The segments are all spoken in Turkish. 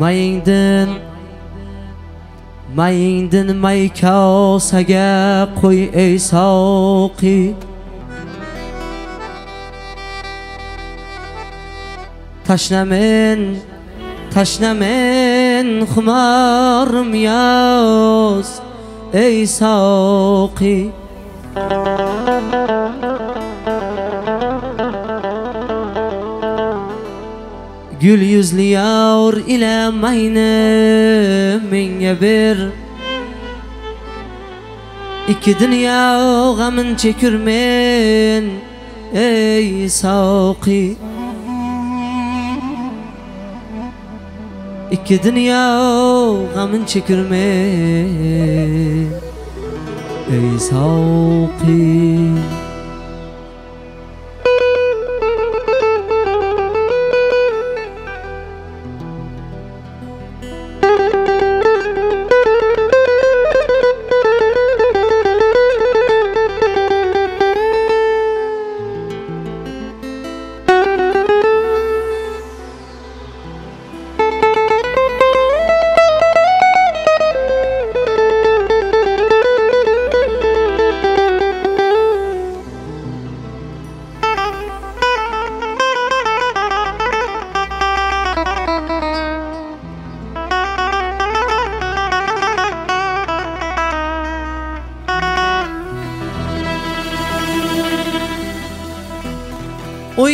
Mayingdin Mayingdin may kawsaga qo'y ey savqi Tashnamen tashnamen xumarim yoz ey savqi Gül yüzlü yar ile mayni menga bir. İki dünya gamın çekirmen ey saqi İki dünya gamın çekirmen ey saqi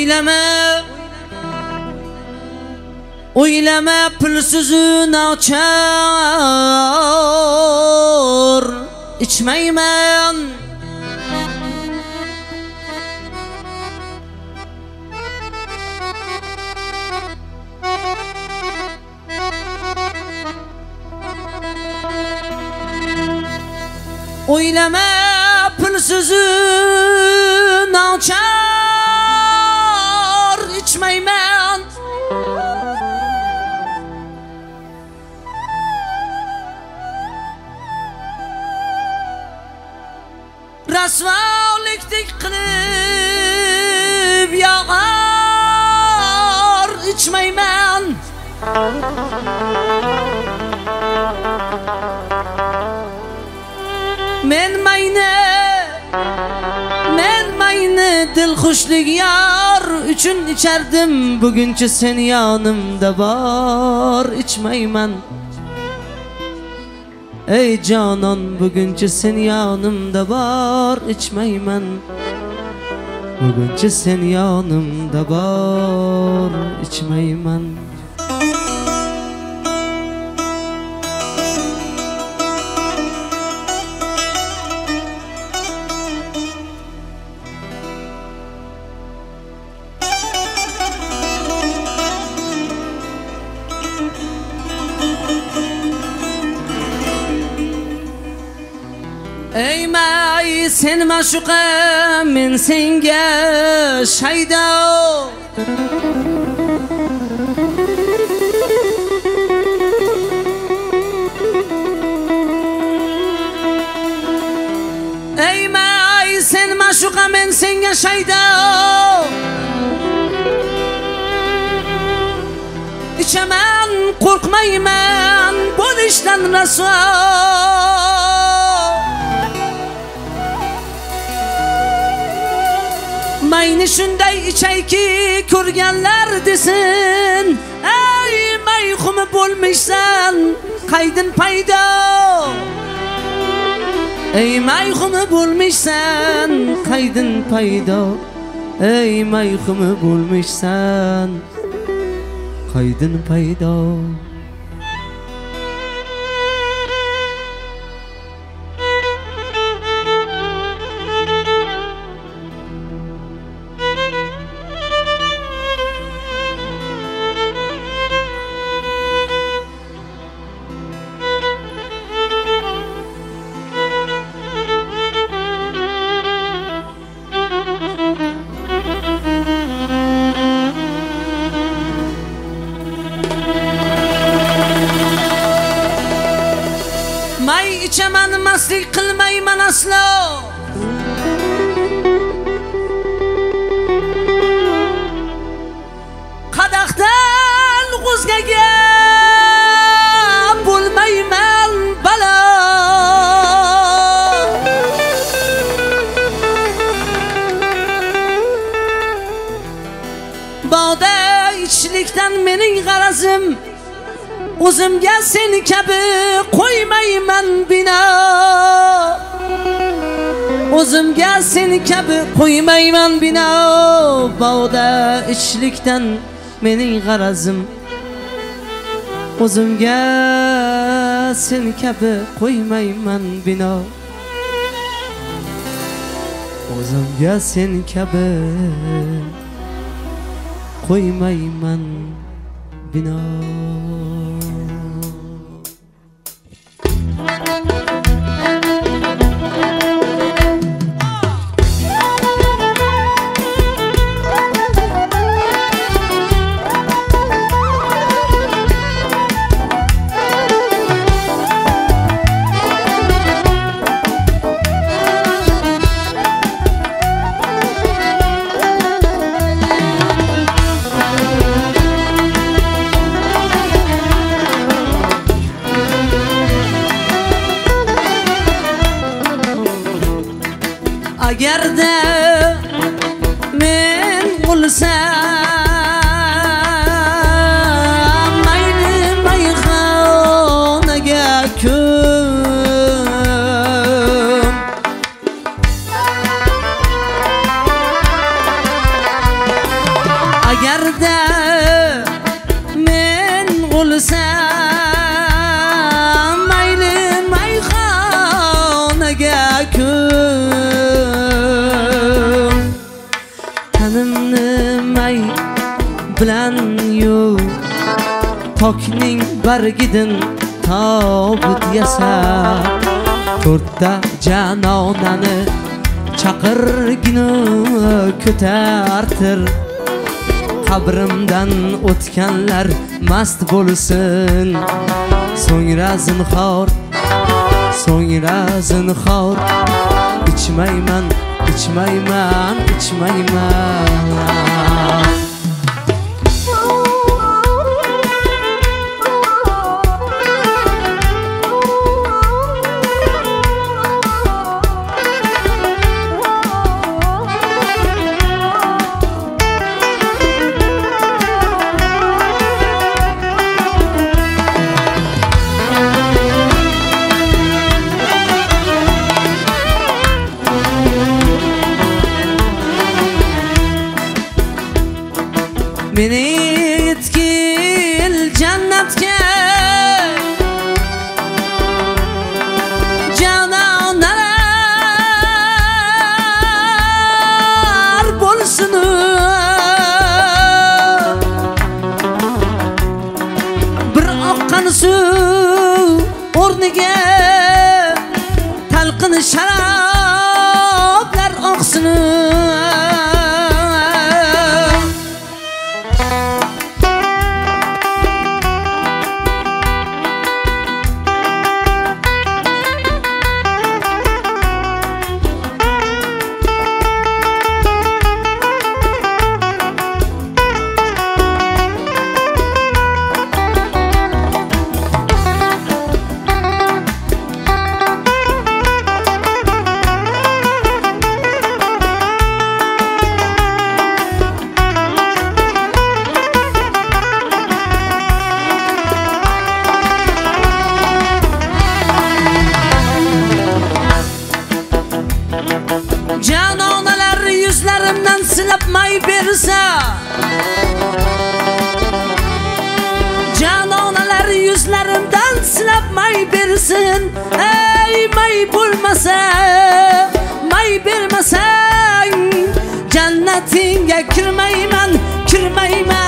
Oylama. Oylama pulsizun ochar İçmeymen. Oylama pulsizun ochar Rasvolikdik qilib yog'ar ichmayman Men. Mayni Men mayni dilxushlik yor uchun ichardim buguncha sen yonimda bor ichmayman Ey canan buguncha sen yonimda bor ichmayman Buguncha sen yonimda bor ichmayman Ey sen maşuqa men senga shaydo Ey sen maşuqa men senga shaydo İçemen korkmayman bo'lishdan rasvo mayni shunday ichayki ko'rganlar desin. Ey mayxumi bo'lmishsan qaydin paydo? Ey mayxumi bo'lmishsan qaydin paydo? Ey mayxumi bo'lmishsan qaydin paydo? ichaman maslik qilmayman aslo. Qadaqdan g'uzgaga bo'lmayman balo. Boda ichishlikdan mening g'arazim o'zimga sen kabi qo'ymayman bino. O'zimga sen kabi qo'ymayman bino. Bog'da ichlikdan mening g'arazim. O'zimga sen kabi qo'ymayman bino. O'zimga sen kabi qo'ymayman Bina sound. Bargidin bargidan tobut yasab to'rtta janonani chaqirginu ko'tartir. Qabrimdan o'tganlar mast bo'lsin. So'ngra zinhor so'ngra zinhor. Ichmayman ichmayman ichmayman. Silab may bersin ey may bo'lmasa may bermasang jannatingga kirmayman kirmayman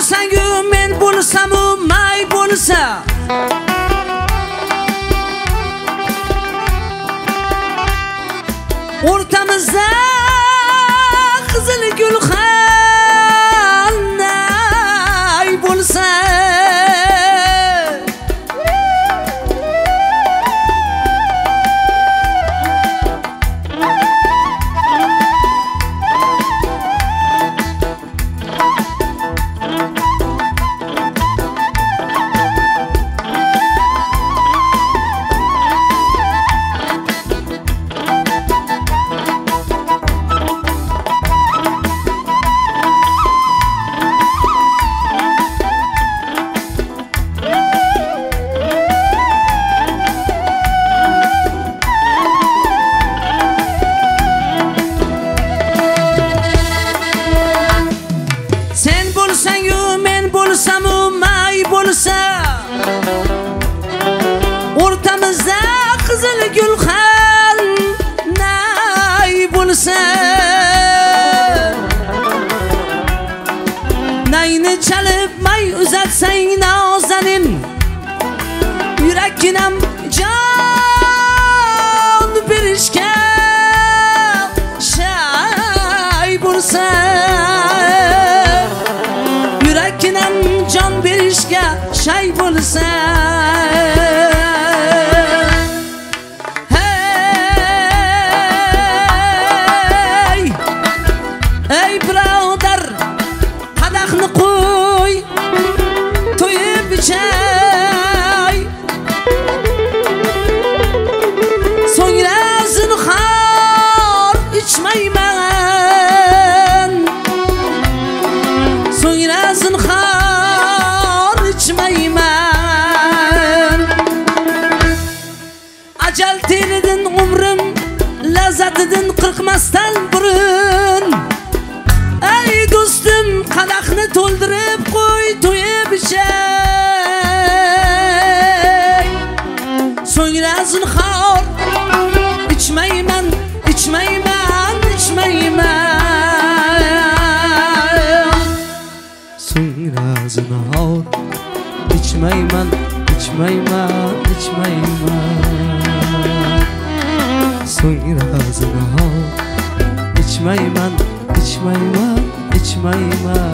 sangu men bo'lsamu may bo'lsa o'rtamizda boshingni chalib may uzatsang nozanin yurakginam jon berishga shay bo'lsa yurakginam jon berishga shay bo'lsa lazzatidan qirqmasdan burun. Ey do'stim qadahni to'ldirib qo'y to'yib ichay So'ngra zinhor ichmayman ichmayman ichmayman. So'ngra zinhor ichmayman ichmayman ichmayman. So'ngra içmeymen, içmeymen, içmeymen